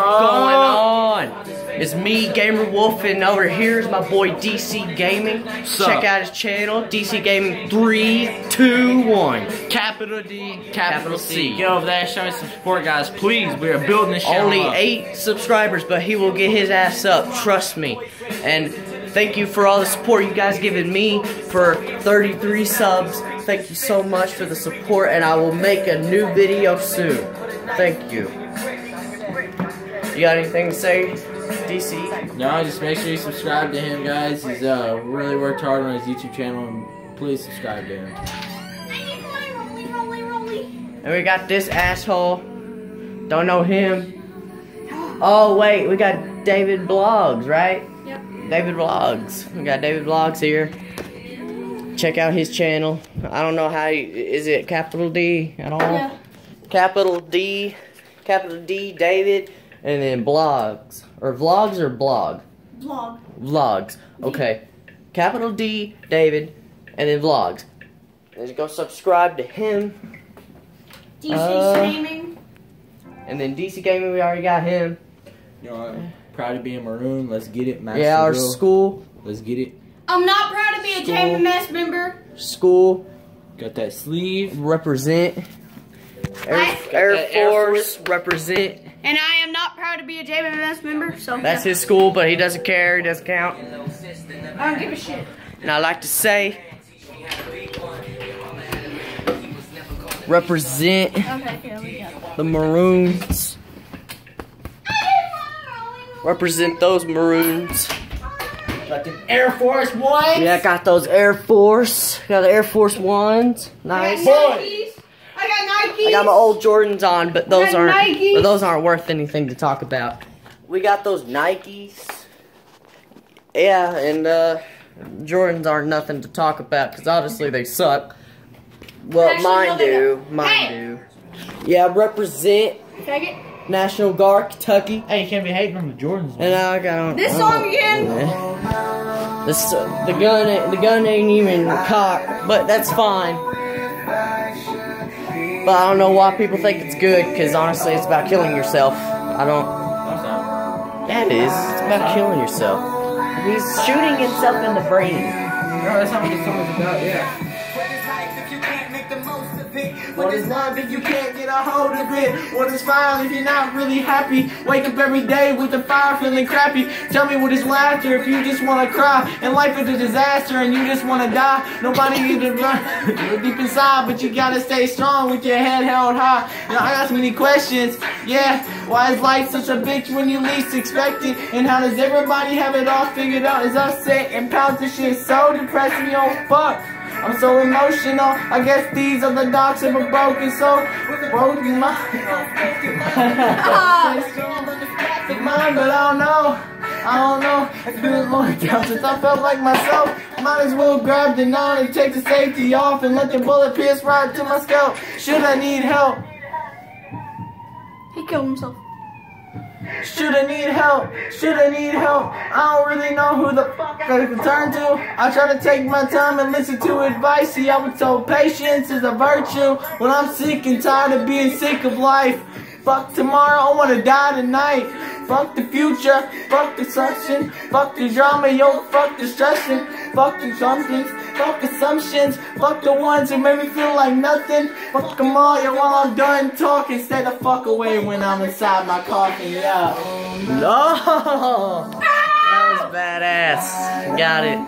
going uh, on? It's me, Gamer Wolf, and over here is my boy DC Gaming. Sup? Check out his channel, DC Gaming 321. Capital D, capital, Capital C. C. Get over there, show me some support, guys. Please, we are building this channel Only up. eight subscribers, but he will get his ass up, trust me. And thank you for all the support you guys given me for 33 subs. Thank you so much for the support, and I will make a new video soon. Thank you. You got anything to say, DC? No, just make sure you subscribe to him, guys. He's uh, really worked hard on his YouTube channel, and please subscribe to him. And we got this asshole. Don't know him. Oh wait, we got David Vlogs, right? Yep. David Vlogs. We got David Vlogs here. Check out his channel. I don't know how you, is it capital D at all? Yeah. Capital D, capital D, David, and then blogs or vlogs or blog Vlog. vlogs. Okay, capital D, David, and then vlogs. Let's go subscribe to him. DC Uh, Gaming. And then DC Gaming, we already got him. You know, I'm proud to be a maroon. Let's get it, Master yeah, our Girl. school, Let's get it. I'm not proud to be a School. JMS member. school Got that sleeve. represent. Air, I- Air, Got that Air Force represent. And I am not proud to be a JMS member, so That's his school, but he doesn't care. He doesn't count. I don't give a shit. And I like to say, represent Okay, here the Maroons. Represent those Maroons. Got the Air Force One. Yeah, got those Air Force. Got the Air Force Ones. Nice. I got Nikes. I got Nikes. I got my old Jordans on, but those aren't Nikes. but those aren't worth anything to talk about. We got those Nikes. Yeah, and uh Jordans aren't nothing to talk about because obviously they suck. Well, Actually, mine do. Mine Hey! do. Yeah, represent Take it. National Guard, Kentucky. Hey, you can't be hating on the Jordans. And I got This I song again? Yeah. This uh, the gun the gun ain't even cocked, but that's fine. But I don't know why people think it's good, because honestly, it's about killing yourself. I don't. What's that? Yeah, it is. It's about killing yourself. He's shooting himself in the brain. No, that's not what this song is about. Yeah. What is love if you can't get a hold of it? What is fine if you're not really happy? Wake up every day with the fire feeling crappy. Tell me what is laughter if you just wanna cry. And life is a disaster and you just wanna die. Nobody even run deep inside, but you gotta stay strong with your head held high. Now I got so many questions. Yeah, why is life such a bitch when you least expect it? And how does everybody have it all figured out? Is upset and pounds this shit so depressing, yo fuck. I'm so emotional. I guess these are the dots of a broken soul. With a broken mind. but I don't know. I don't know. It's been a long time since I felt like myself. Might as well grab the nine and take the safety off and let the bullet pierce right to my scalp. Should I need help? He killed himself. Should I need help? Should I need help? I don't really know who the fuck I can turn to. I try to take my time and listen to advice. See, I was told patience is a virtue. When I'm sick and tired of being sick of life. Fuck tomorrow, I wanna die tonight. Fuck the future, fuck the suction, fuck the drama, yo, fuck the stressing, fuck the assumptions, fuck assumptions, fuck the ones who make me feel like nothing. Fuck them all, yo, while I'm done talking, stay the fuck away when I'm inside my coffin, yeah. No, that was badass. Got it.